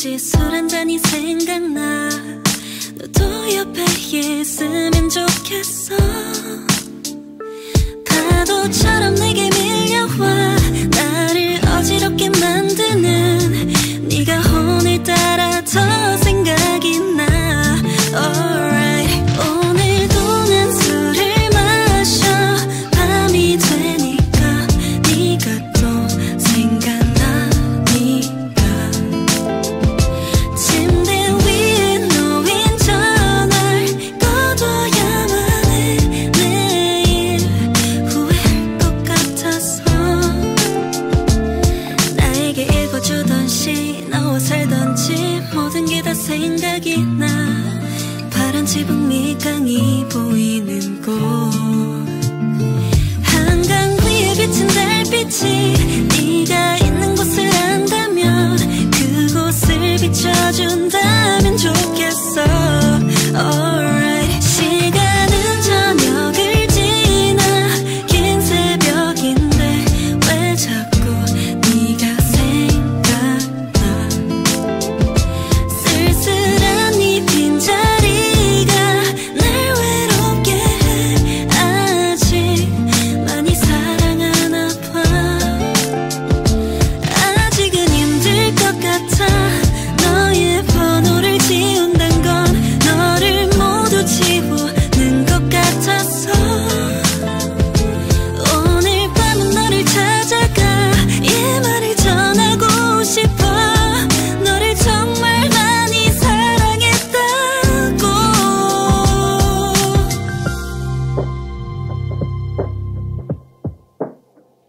왠지 술 한잔이 생각나. 너도 옆에 있으면 좋겠어. 생각이 나. 파란 지붕 밑강이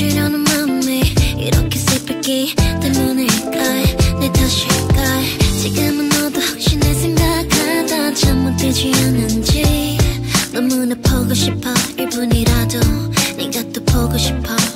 지려는 마음이 이렇게 슬프기 때문일까 내 탓일까 지금은 너도 혹시 내 생각하다 잘못되지 않은지. 너무나 보고 싶어. 1분이라도 네가 또 보고 싶어.